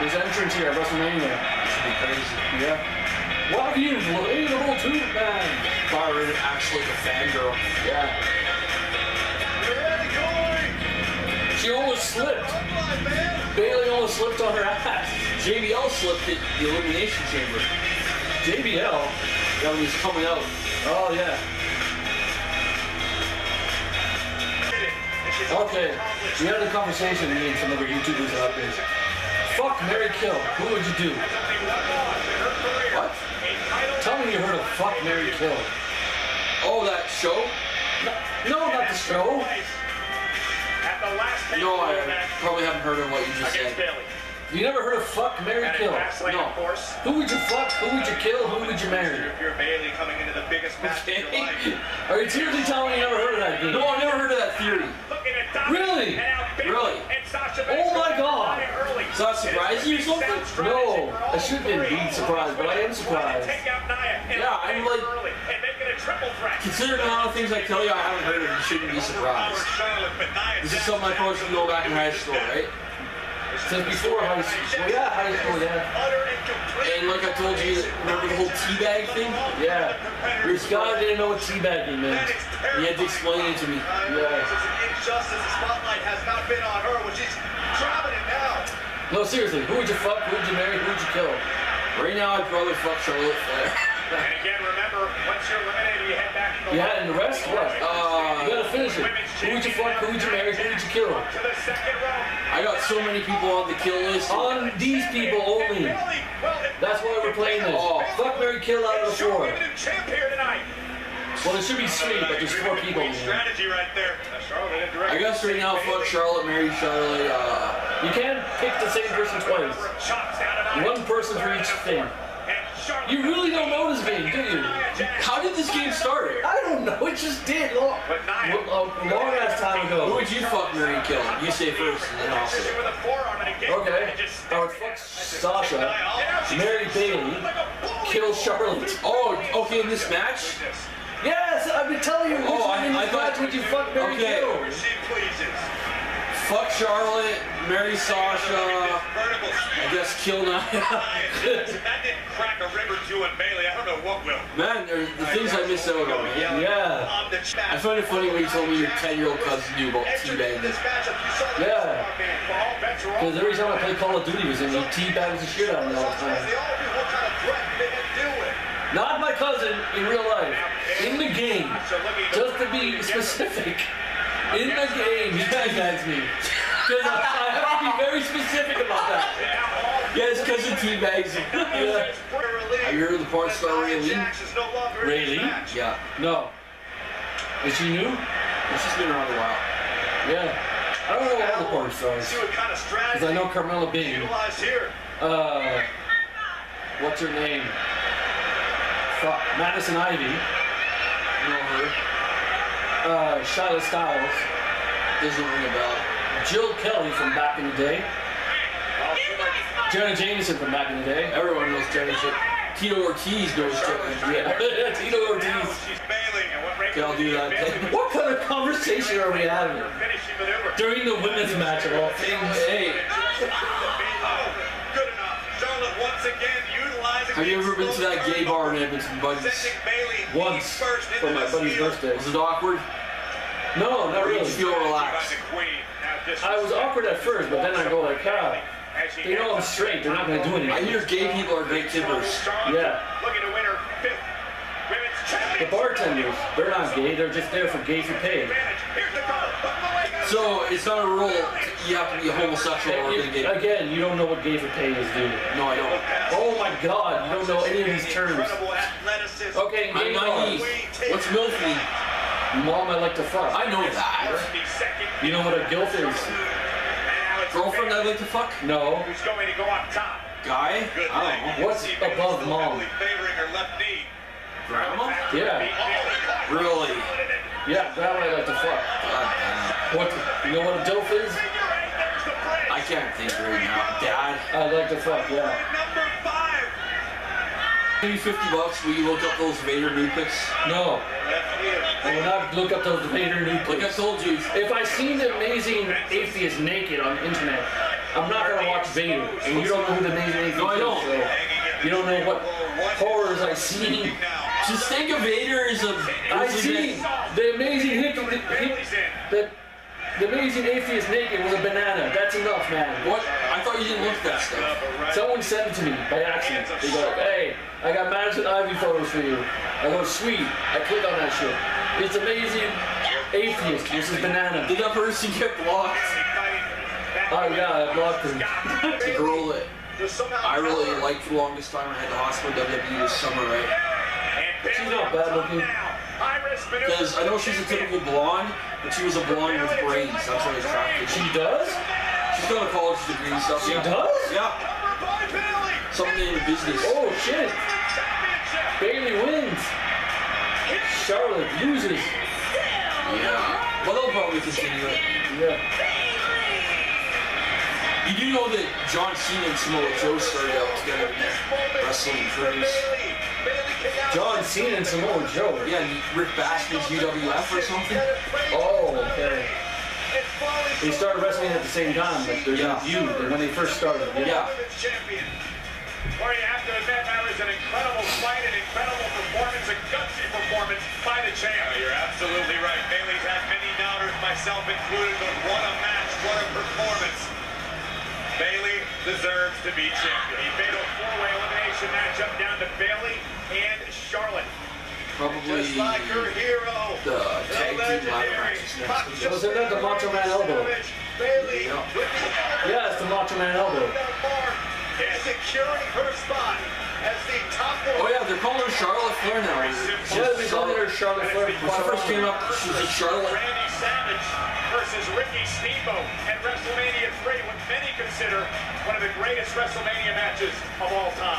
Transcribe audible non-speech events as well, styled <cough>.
His entrance here at WrestleMania. Should be crazy. Yeah. What you relatable to man? Byron actually a fangirl. Yeah. She almost slipped. Bayley almost slipped on her ass. JBL slipped it the elimination chamber. JBL. That when he's coming out. Oh yeah. Okay. We had a conversation me and some other YouTubers out there. Fuck Mary Kill. Who would you do? What? Tell me you heard of Fuck Mary Kill. Oh, that show? No, not the show. No, I probably haven't heard of what you just said. You never heard of Fuck Mary Kill. No. Who would you fuck? Who would you kill? Who would you marry? You're Bayley coming into the biggest match life. <laughs> Are you seriously telling me you never heard of that game? No, I've never heard of that theory. Looking at Dominic Really? and now Bayley Really? and Sasha Oh Banks my going God. high early. Does that surprise you or No, I shouldn't be surprised, but I am surprised. Yeah, I'm like- it a. Considering all the things I tell you I haven't heard of, you shouldn't be surprised. This is something I probably should know back in high school, right? Since before high school. Yeah, high school, yeah. and like I told you, remember the whole teabag thing? Yeah. This guy didn't know what teabagging meant. He had to explain it to me. Yeah. Injustice. The spotlight has not been on her, which she's now. No, seriously, who would you fuck? Who would you marry? Who would you kill? Right now, I'd probably fuck Charlotte Flair. And again, remember, once you're eliminated, you head back to the Yeah, and the rest, what? You Uh, gotta finish it. Who would you fuck? Who would you marry? Who would you kill? to the second row. I got so many people on the kill list. On these people only. Bayley, well, if- That's why we're playing this. Oh. Fuck Mary Kill out of the four. we have a new champ here tonight. Well, it should be three, but there's four people in here. Strategy right there. I guess right now, fuck Charlotte, marry Charlotte. Uh, You can't pick the same person twice. Chops out of Nia. One person for each thing. You really don't know this game, do you? How did this game start? I don't know. It just did. Long, But long ass time Who would you fuck, marry, and kill? You say first, and then I'll say. With a forearm and again, Okay. I would fuck Sasha, Nia, marry Bayley, like a bully. kill Charlotte. Oh, okay, in this match? Yes, I've been telling you. Oh, one in I- I this thought- match would you fuck Mary Okay. Kill? She pleases. Fuck Charlotte, marry Sasha, I guess kill Nia. <laughs> That didn't crack a rib or two in Bayley. I don't know what will. Man, there's the things I miss out on. Yeah. I chat. find it funny when you told me your 10 year old cousin knew about Entered into this teabagging. matchup, you saw the Yeah. Superstar man. Well, all bets are off. Because every time I play Call of Duty with him, he teabags the shit out of me all the time. they all do, what kind of threat they can deal with. Not my cousin in real life. In the game. Just to be specific. In the game, <laughs> he teabags me. Because I, I have to be very specific about that. Yes, because cousin teabags him. <laughs> Yeah. Have you heard of the porn star Raylene? Raylene? Yeah. No. Is she new? She's been around a while. Yeah. I don't know all the porn stars. See what kind of strategy Because I know Carmella Bing. utilized here. Uh, what's her name? Fuck. Madison Ivy. Know her. Uh, Shyla Styles. Doesn't ring a bell. Jill Kelly from back in the day. Jenna Jameson from back in the day. Everyone knows Jenny Chip. Tito Ortiz knows Jenny. Yeah, <laughs> Tito Ortiz. She's bailing. And what Okay, I'll do that. <laughs> What kind of conversation are we having? During the women's match of all things. Hey, have you ever been to that gay bar in Edmonton, buddies? Once for my buddy's birthday. Was it awkward? No, not really. feel relaxed? I was awkward at first, but then I go like, ah, they know I'm straight. They're not gonna do anything. I hear gay people are great tippers. Yeah. Looking to win her fifth women's The bartenders, they're not gay. They're just there for gay for pay. Here's the call. Hook the leg out. So it's not a rule. You have to be a homosexual or You- gonna get. Again, you don't know what gay for pay is, dude. No, I don't. Oh my God, you don't know any of these terms. Okay, I'm gay naive. bars. What's milky? Mom, I like to fuck. I know that. You know what a guilt is? And now it's Girlfriend I like to fuck? No. Who's going to go up top? Guy? I don't know. What's can above still mom? favoring her left knee. Grandma? Yeah. Really? Yeah, that one I like to fuck. What? You know what a dilf is? I can't think right now. Dad, I'd like to fuck. Yeah. Number five. give me 50 bucks. Will you look up those Vader nude pics? No, Left knee. I will not look up those Vader nude Like I told you. If I seen the amazing atheist naked on the internet, I'm not gonna watch Vader, and you don't know who the Amazing Atheist is. No, I is, don't. so you don't know what horrors I see. Just think of Vader as a. I as a- seen the Amazing Hick, the, the, the Amazing Atheist naked was a banana. That's enough, man. What? I thought you didn't look that stuff. Someone sent it to me by accident. They go, hey, I got Madison Ivy photos for you. I go, sweet. I click on that shit. It's amazing atheist. Is banana. Did that person get blocked? Oh yeah, I blocked him. <laughs> The girl that I really liked the longest time. I had the hospital WWE this Summer Rae. She's not bad looking. Because I know she's a typical blonde, but she was a blonde with braids. That's what I was attracted to. She does? She's got a college degree and stuff. She yeah. does? Yeah. Something in business. Oh shit. Bayley wins. Charlotte loses. Yeah. But they'll probably continue it. Yeah. You do know that John Cena and Samoa Joe started out together in the wrestling careers. John Cena and Samoa Joe. Yeah, and Rick Bassman's UWF or something. Oh, okay. They started wrestling at the same time, but they're Yeah. feud when they first started. Yeah. Where you have to admit that was an incredible fight, an incredible performance, a gutsy performance by the champ. Oh, you're absolutely right. Bayley's had many doubters, myself included, but what a match, what a performance. Bailey deserves to be champion. The fatal four-way elimination matchup down to Bayley and Charlotte. Probably Just like her hero, the tag team ladder legendary. Was it not the Macho Man elbow? Bayley Yeah. with the Yeah, it's the Macho Man elbow. and securing her spot as the top Oh yeah, they're calling her Charlotte Flair now. Yeah, they call her Charlotte Flair. When she first came up, she was a Charlotte. Randy Savage versus Ricky Steamboat at WrestleMania 3, what many consider one of the greatest WrestleMania matches of all time.